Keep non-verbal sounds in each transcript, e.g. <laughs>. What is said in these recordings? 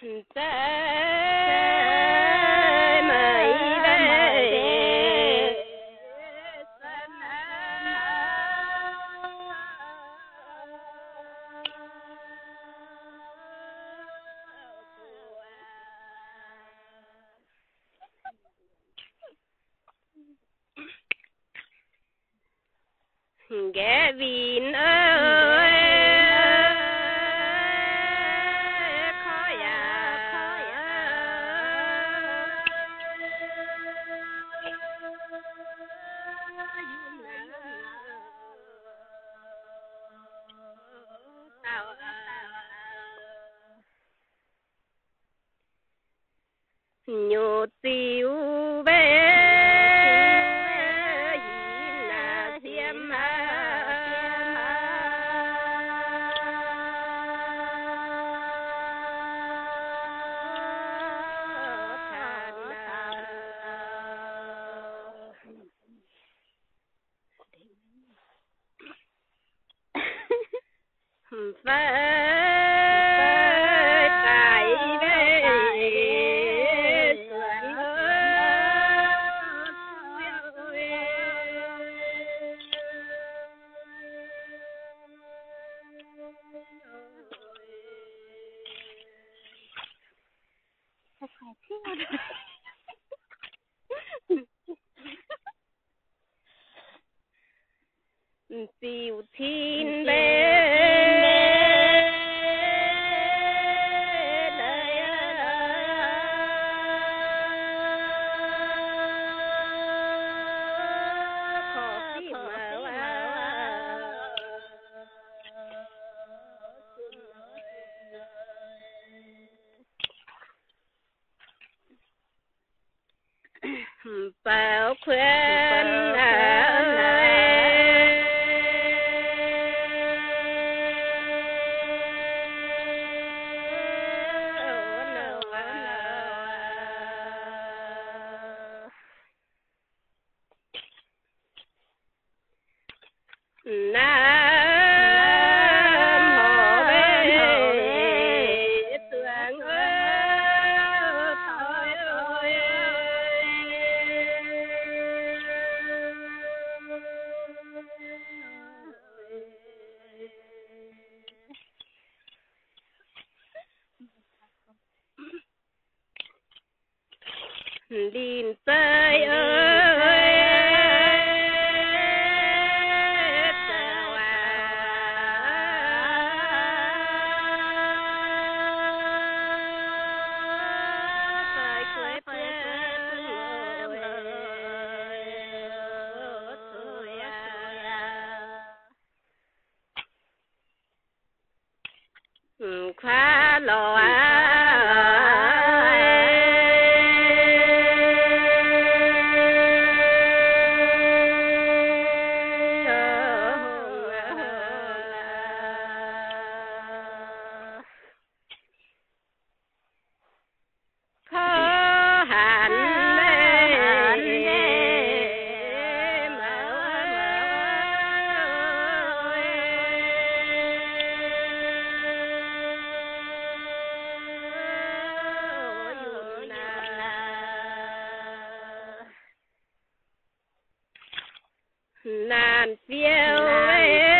ghé lean fire. Nine feel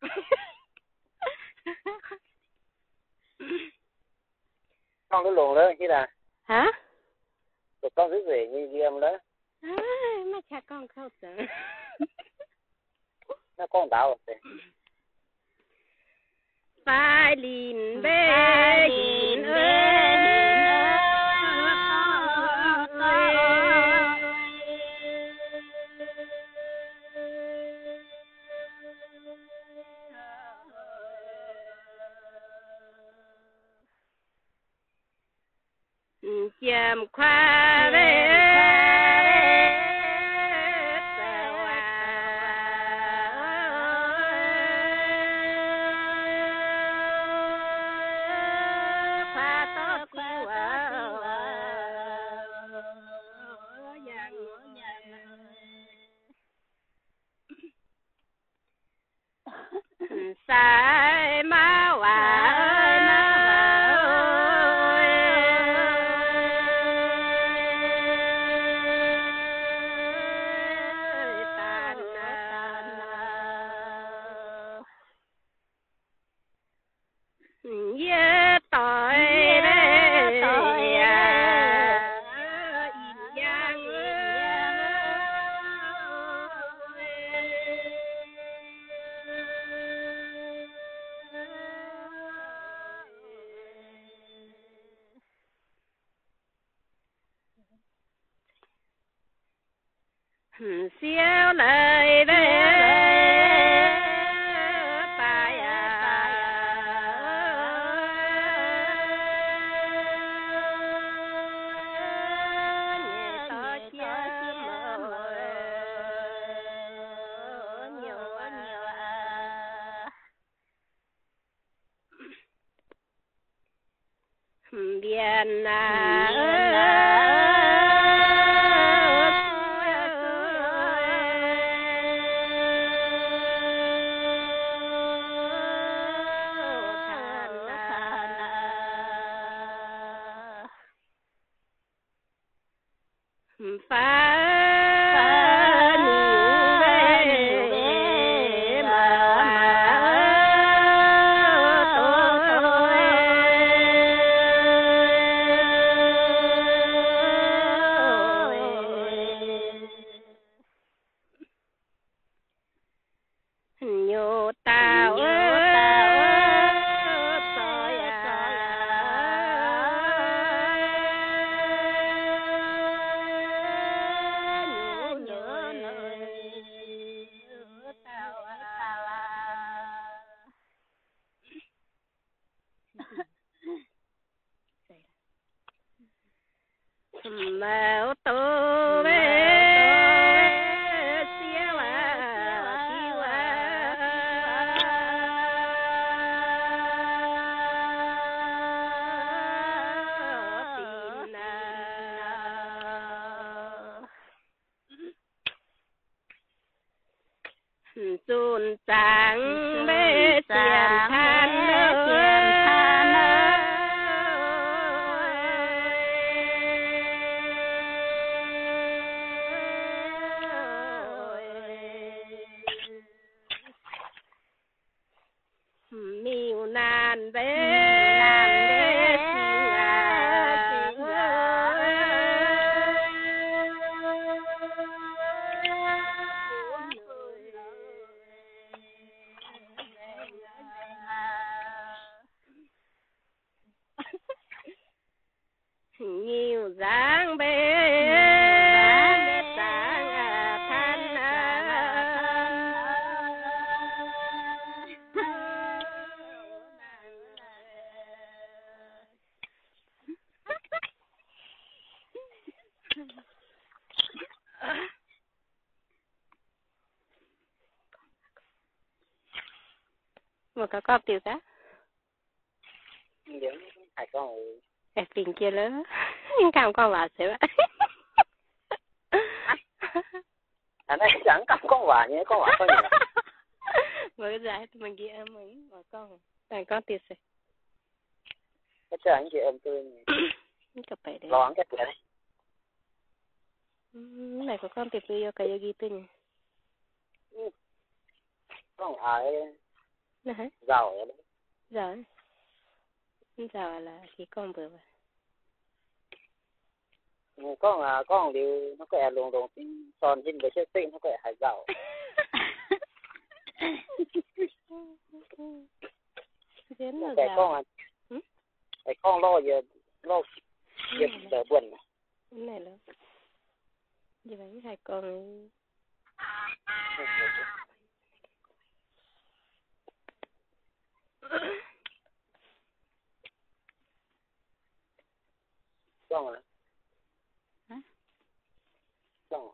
<laughs> con cái luồng đó chứ là hả? Tụi con cứ về như game đó. À, mà cha con không sợ. Nó con tạo rồi. Phải lìn bê lìn ơi Yem Kwave. Siêu lời về bài nhẹ Mm-hmm. five. Nhiều dáng bê dáng à than một cái cọp tiêu cả Những hai con lớn Cảm <laughs> con bà sẽ <laughs> anh ấy chẳng cầm con quả nhé con quả <laughs> con gì cái giải thì mình ghi em mình Mà con. Tại con tiền sẽ cái chơi anh chị em tôi Cặp bể đấy. Lo ăn cái này Ừ, Này có con tiền tôi cái yogi tôi nhỉ con ai Nè hả giàu đấy Giờ Giờ là khi con vừa vậy Ừ, con à con điều nó có e luồng luồng son trên cái chiếc tinh nó có hải giàu <laughs> Đến là cái con giờ à cái con lo giờ lo giờ đỡ buồn này là Như vậy hai con 撞了。啊？撞了。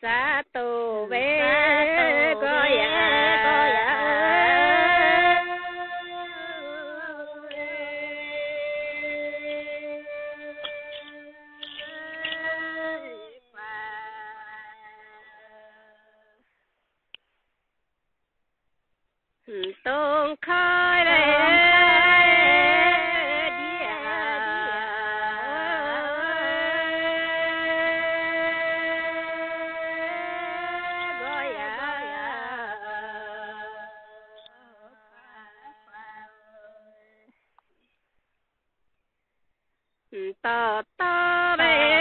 sa tu ve ko ya ko ya tôn khơi tờ tờ về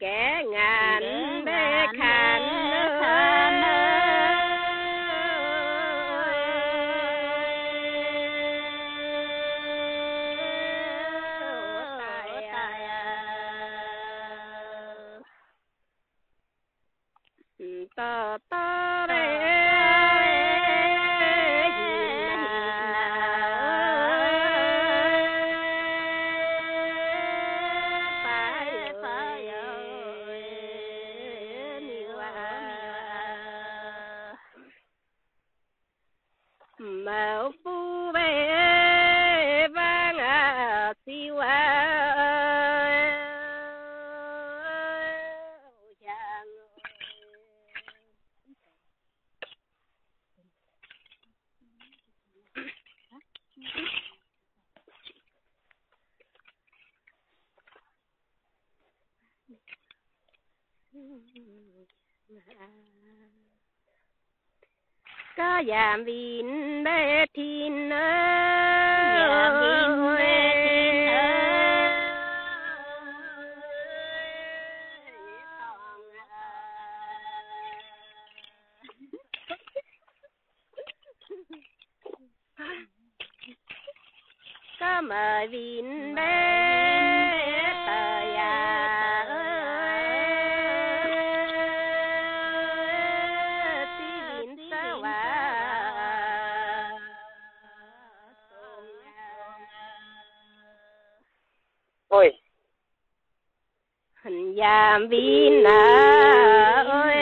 ghé ngàn bê Dayam vindetina. Dayam vindetina. Come on, ôi hình giảm vin à ơi.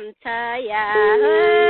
Tiền